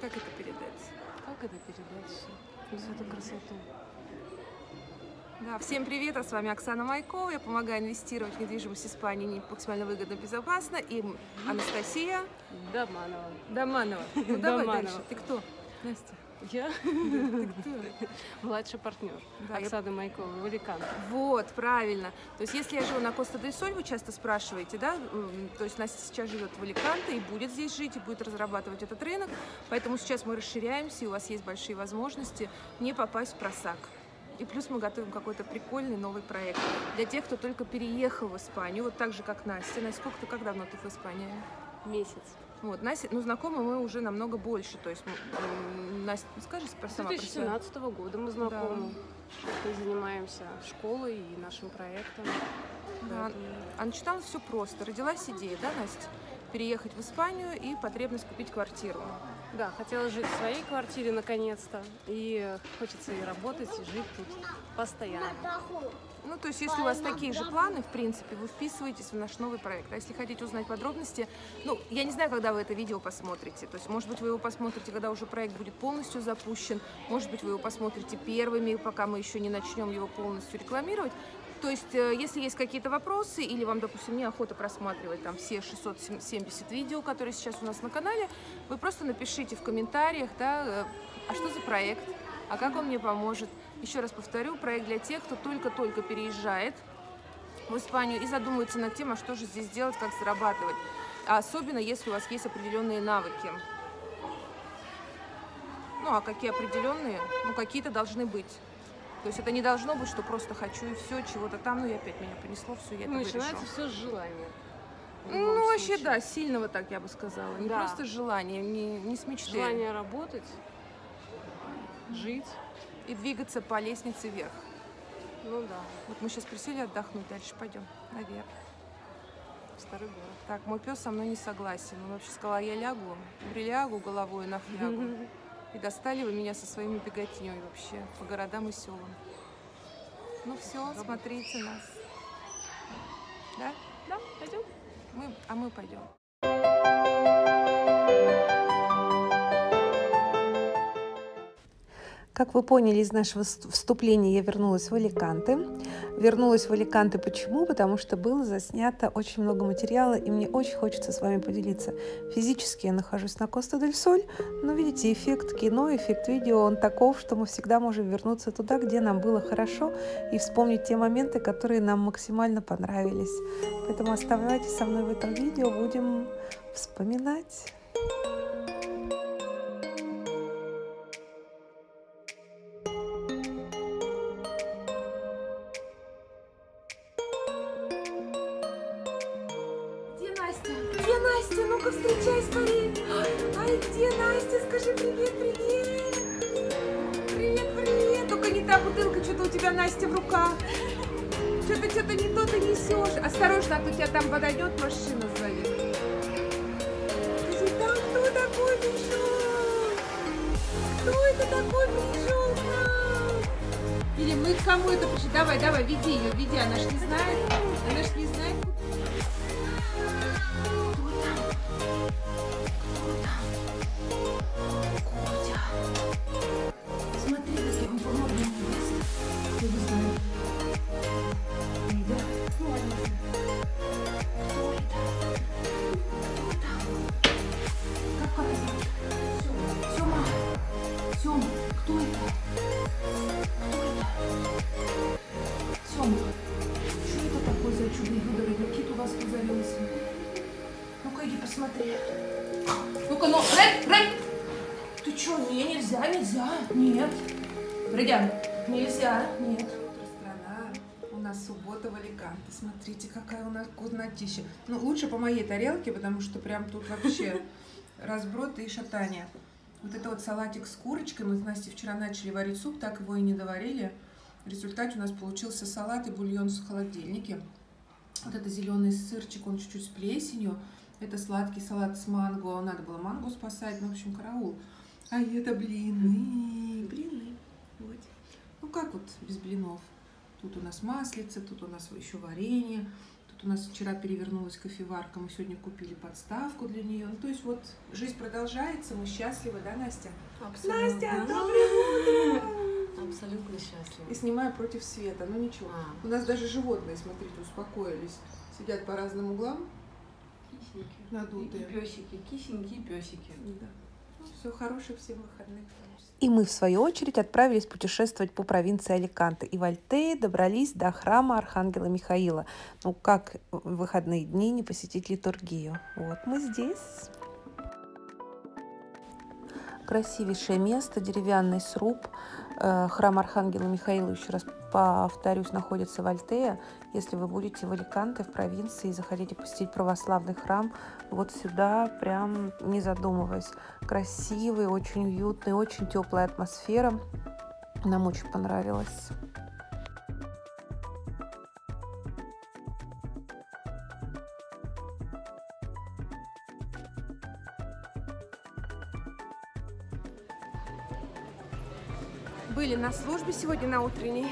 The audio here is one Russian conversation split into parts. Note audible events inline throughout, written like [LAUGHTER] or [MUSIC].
Как это передать? Как это передать все? Всю эту красоту. Да, всем привет, а с вами Оксана Майкова. Я помогаю инвестировать в недвижимость Испании максимально выгодно и безопасно. И Анастасия Доманова. Доманова. Ну давай Доманова. дальше. Ты кто? Настя. Я младший партнер Да, я- Оксаны Майковой в Аликанте. Вот, правильно. То есть, если я живу на Коста дель Соль, вы часто спрашиваете, да? То есть, Настя сейчас живет в Аликанте и будет здесь жить, и будет разрабатывать этот рынок. Поэтому сейчас мы расширяемся, и у вас есть большие возможности не попасть в просак. И плюс мы готовим какой-то прикольный новый проект для тех, кто только переехал в Испанию, вот так же, как Настя. Настя, сколько ты, как давно ты в Испании? Месяц. Вот, Настя, ну, знакомы мы уже намного больше. То есть, Настя, ну, скажи про С сама про себя. 2017 года мы знакомы. Мы занимаемся школой и нашим проектом. Да. Поэтому А начиналось все просто. Родилась идея, да, Настя? Переехать в Испанию и потребность купить квартиру. Да, хотела жить в своей квартире наконец-то. И хочется и работать, и жить тут постоянно. Ну, то есть, если у вас такие же планы, в принципе, вы вписываетесь в наш новый проект. А если хотите узнать подробности, ну, я не знаю, когда вы это видео посмотрите. То есть, может быть, вы его посмотрите, когда уже проект будет полностью запущен. Может быть, вы его посмотрите первыми, пока мы еще не начнем его полностью рекламировать. То есть, э, если есть какие-то вопросы, или вам, допустим, неохота просматривать там все 670 видео, которые сейчас у нас на канале, вы просто напишите в комментариях, да, э, а что за проект, а как он мне поможет. Еще раз повторю, проект для тех, кто только-только переезжает в Испанию и задумывается над тем, а что же здесь делать, как зарабатывать. А особенно, если у вас есть определенные навыки. Ну, а какие определенные? Ну, какие-то должны быть. То есть это не должно быть, что просто хочу и все, чего-то там, ну и опять меня понесло, все, я это Начинается все с желания. Ну, вообще, случае. да, сильного так я бы сказала. Не Да. просто желание, не, не с мечты. Желание работать, жить. И двигаться по лестнице вверх. Ну да, Вот мы сейчас присели отдохнуть, дальше пойдем наверх. старый город. Так, мой пес со мной не согласен. Он вообще сказал, «А я лягу, прилягу головой на флягу. [LAUGHS] И достали вы меня со своими беготней вообще по городам и селам. Ну все, смотрите нас. Да? Да, пойдем. Мы, а мы пойдем. Как вы поняли из нашего вст- вступления, я вернулась в Аликанте. Вернулась в Аликанте почему? Потому что было заснято очень много материала, и мне очень хочется с вами поделиться. Физически я нахожусь на Коста-дель-Соль, но видите, эффект кино, эффект видео, он таков, что мы всегда можем вернуться туда, где нам было хорошо, и вспомнить те моменты, которые нам максимально понравились. Поэтому оставайтесь со мной в этом видео, будем вспоминать. А то тебя там подойдет машина сзади. Там кто такой пришел? Кто это такой пришел к нам? Или мы к кому это пришли? Давай, давай, веди ее, веди. Она ж не знает. Она ж не знает. Чё, не, нельзя, нельзя, нет. Бредян, нельзя, нет. Страна, у нас суббота в Аликанте. Смотрите, какая у нас вкуснотища. Ну, лучше по моей тарелке, потому что прям тут вообще [LAUGHS] разброд и шатание. Вот это вот салатик с курочкой. Мы с Настей вчера начали варить суп, так его и не доварили. В результате у нас получился салат и бульон в холодильнике. Вот это зеленый сырчик, он чуть-чуть с плесенью. Это сладкий салат с манго. Надо было манго спасать. Ну, в общем, караул. А это блины. Блины. Вот. Ну, как вот без блинов? Тут у нас маслица, тут у нас еще варенье, тут у нас вчера перевернулась кофеварка, мы сегодня купили подставку для нее. Ну, то есть вот жизнь продолжается, мы счастливы, да, Настя? Абсолютно. Настя, доброе утро! Абсолютно счастлива. И снимаю против света, ну ничего. А. У нас даже животные, смотрите, успокоились. Сидят по разным углам. Кисеньки. Надутые. И песики, кисеньки, песики. Да. Все, хороших всем выходных. И мы, в свою очередь, отправились путешествовать по провинции Аликанте. И в Альтее добрались до храма Архангела Михаила. Ну, как в выходные дни не посетить литургию? Вот мы здесь. Красивейшее место, деревянный сруб. Э, Храм Архангела Михаила, еще раз повторюсь, находится в Альтее. Если вы будете в Аликанте, в провинции, и захотите посетить православный храм, вот сюда, прям не задумываясь. Красивый, очень уютный, очень теплая атмосфера. Нам очень понравилось. Были на службе сегодня на утренней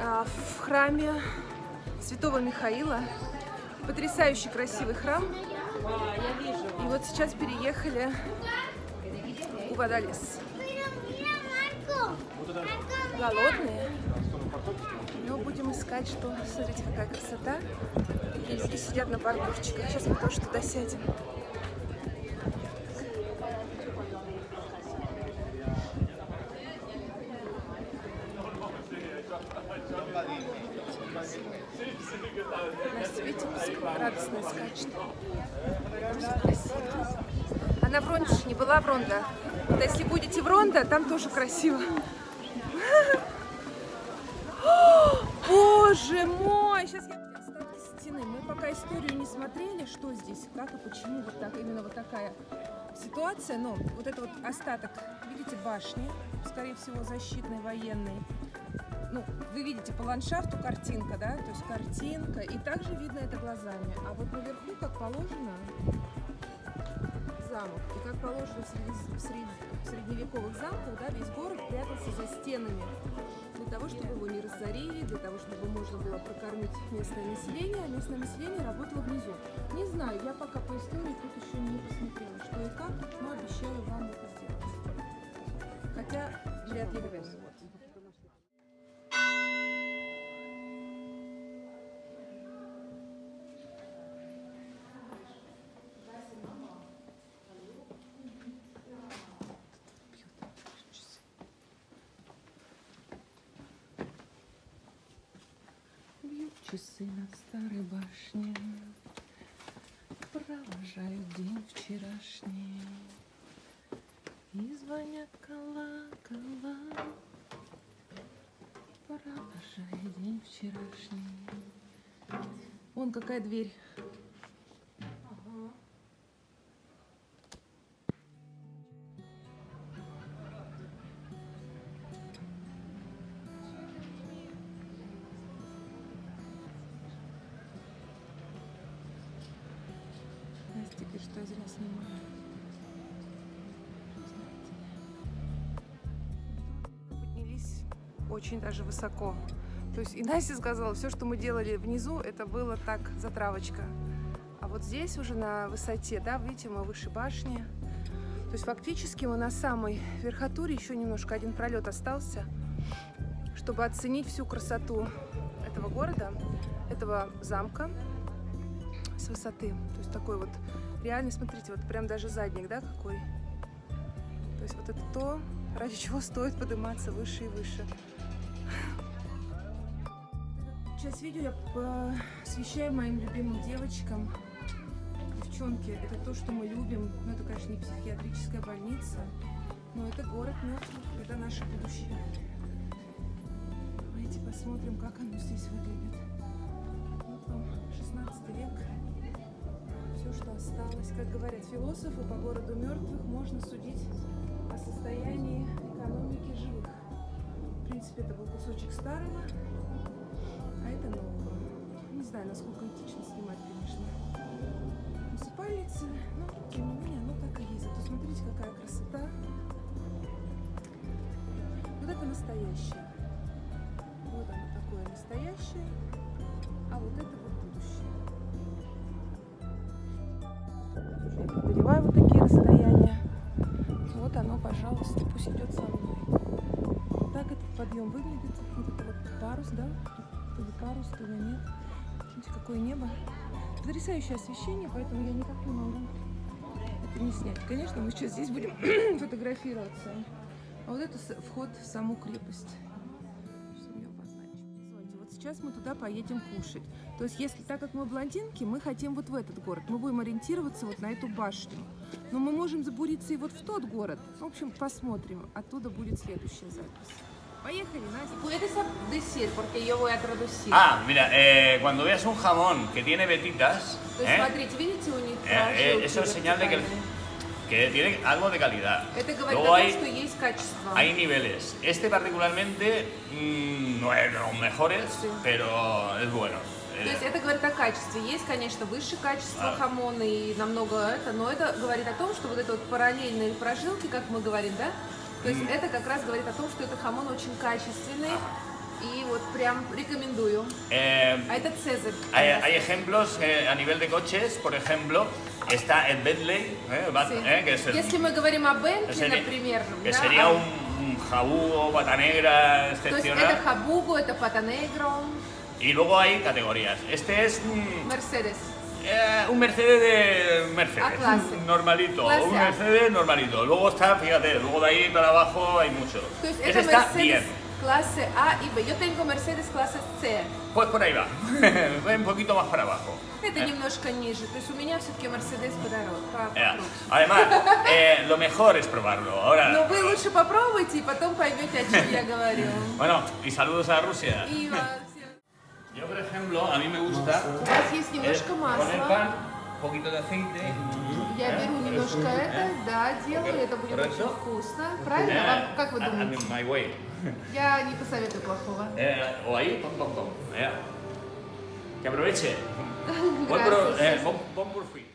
а, в храме Святого Михаила. Потрясающий красивый храм. И вот сейчас переехали в Водолес. Голодные. Но будем искать, что... Смотрите, какая красота. И люди сидят на парковчиках. Сейчас мы тоже туда сядем. Настя Витебск радостно скачет. Просто красиво. Она в Ронде же не была в Ронда. Вот если будете в Ронда, там тоже красиво. [GASPS] Боже мой! Сейчас я стены. Мы пока историю не смотрели, что здесь, как и почему вот так, именно вот такая ситуация. Но вот это вот остаток, видите, башни, скорее всего, защитной, военной ну, вы видите по ландшафту картинка, да, то есть картинка, и также видно это глазами. А вот наверху, как положено, замок, и как положено в, среди, в, среди, в средневековых замках, да, весь город прятался за стенами для того, чтобы его не разорили, для того, чтобы можно было прокормить местное население, а местное население работало внизу. Не знаю, я пока по истории тут еще не посмотрела, что и как, но обещаю вам это сделать. Хотя вряд ли часы над старой башней, Провожают день вчерашний. И звонят колокола, Провожает день вчерашний. Вон какая дверь. Очень даже высоко. То есть и Настя сказала, все, что мы делали внизу, это было так, затравочка. А вот здесь уже на высоте, да, видите, мы выше башни. То есть фактически мы на самой верхотуре, еще немножко один пролет остался, чтобы оценить всю красоту этого города, этого замка с высоты. То есть такой вот, реально, смотрите, вот прям даже задник, да, какой. То есть вот это то, ради чего стоит подниматься выше и выше. Часть видео я посвящаю моим любимым девочкам. Девчонки, это то, что мы любим. Ну, это, конечно, не психиатрическая больница, но это город мертвых, это наше будущее. Давайте посмотрим, как оно здесь выглядит. Вот вам 16 век. Все, что осталось. Как говорят философы, по городу мертвых можно судить о состоянии экономики живых принципе, это был кусочек старого, а это нового. Не знаю, насколько этично снимать, конечно. Усыпальницы, но тем не менее оно так и есть. Зато смотрите, какая красота. Вот это настоящее. Вот оно такое настоящее, а вот это вот будущее. Преодолеваю вот такие расстояния. Вот оно, пожалуйста, пусть идет со мной. Подъем выглядит. Вот это вот парус, да? То ли парус, то ли нет. Смотрите, какое небо. Потрясающее освещение, поэтому я никак не могу это не снять. Конечно, мы сейчас здесь будем [CLEARS THROAT] фотографироваться. А вот это вход в саму крепость. Вот сейчас мы туда поедем кушать. То есть, если так как мы блондинки, мы хотим вот в этот город. Мы будем ориентироваться вот на эту башню. Но мы можем забуриться и вот в тот город. В общем, посмотрим. Оттуда будет следующая запись. Поехали, Настя. Puedes decir, porque yo voy a traducir. Ah, mira, eh, cuando veas un jamón que tiene vetitas, То есть, ¿eh? смотрите, видите, у них Eh, eh, прожилки eso es señal de que, вертикальные. que tiene algo de calidad. Это говорит Luego о том, hay, что есть качество. hay niveles. Este particularmente mm, no es de los mejores, Sí. pero es bueno. То есть Eh, это говорит о качестве. Есть, конечно, высшее качество А. хамона и намного это, но это говорит о том, что вот это вот параллельные прожилки, как мы говорим, да? То есть это как раз говорит о том, что это хамон очень качественный. И вот прям рекомендую. eh, Цезарь. hay, hay ejemplos eh, a nivel de coches, por ejemplo, está el Bentley, eh, Bat- Sí. eh, que es el, Если мы говорим о Бентли, sería, например, que да, sería un, un jabugo, pata negra excepcional. это Хабугу, это Патанегро, Y luego hay categorías. Este es mm, Мерседес. eh, un Mercedes de Mercedes, A clase. normalito, Clase un A. Mercedes normalito. Luego está, fíjate, luego de ahí para abajo hay mucho. То есть Ese это está Мерседес bien. классы А и Б. Yo tengo Мерседес класса С. Pues por ahí va. [LAUGHS] Va un poquito más para abajo. Это Eh, немножко ниже. То есть у меня все-таки Мерседес подороже. по- eh, покруче. Además, [LAUGHS] eh, lo mejor es probarlo. Ahora, Но вы лучше попробуйте и потом поймете, о чем я говорю. bueno, y saludos a Rusia. [LAUGHS] И вас всем- Yo, por ejemplo, a mí me gusta У вас есть немножко масла. pan, un poquito de aceite. Я беру немножко это, да, делаю, это будет очень вкусно. Правильно? Вам- Как вы думаете? mean, my way. Я не посоветую плохого. O ahí, pom, pom, pom. Que aproveche. [LAUGHS] Eh, bon, bon profit.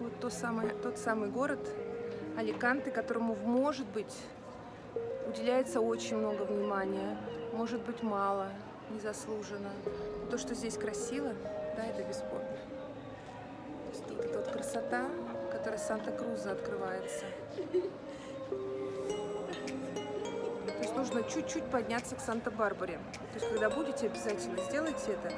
Вот то самое, тот самый город Аликанте, которому, может быть, уделяется очень много внимания, может быть, мало, незаслуженно. Но То, что здесь красиво, да, это бесспорно. То тут эта вот красота, которая Санта-Круза открывается. То есть нужно чуть-чуть подняться к Санта-Барбаре. То есть, когда будете, обязательно сделайте это.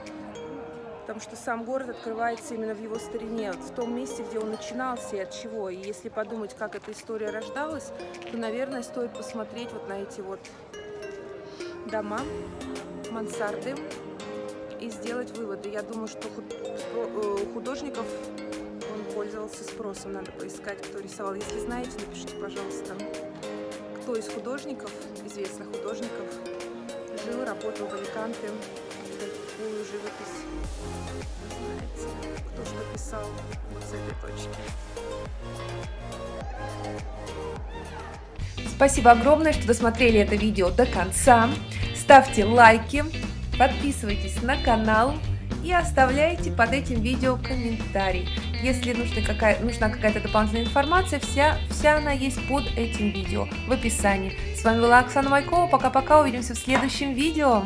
Потому что сам город открывается именно в его старине, в том месте, где он начинался и от чего. И если подумать, как эта история рождалась, то, наверное, стоит посмотреть вот на эти вот дома, мансарды и сделать выводы. Я думаю, что э, художников он пользовался спросом. Надо поискать, кто рисовал. Если знаете, напишите, пожалуйста, кто из художников, известных художников, жил, работал в Аликанте, живопись вы знаете, кто что писал вот с этой точки. Спасибо огромное, что досмотрели это видео до конца. Ставьте лайки, подписывайтесь на канал и оставляйте под этим видео комментарий. Если нужна, какая, нужна какая-то дополнительная информация, вся, вся она есть под этим видео в описании. С вами была Оксана Майкова. Пока-пока, увидимся в следующем видео.